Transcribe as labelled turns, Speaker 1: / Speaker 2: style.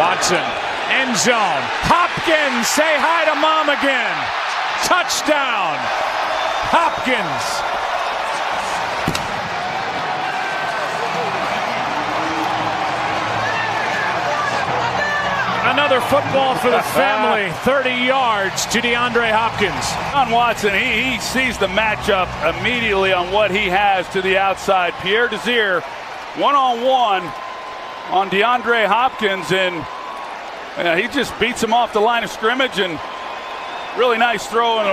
Speaker 1: Watson, end zone. Hopkins, say hi to mom again. Touchdown. Hopkins. Another football for the family. 30 yards to DeAndre Hopkins.
Speaker 2: Deshaun Watson, he, he sees the matchup immediately on what he has to the outside. Pierre Desir, one on one on DeAndre Hopkins, and uh, he just beats him off the line of scrimmage and really nice throw and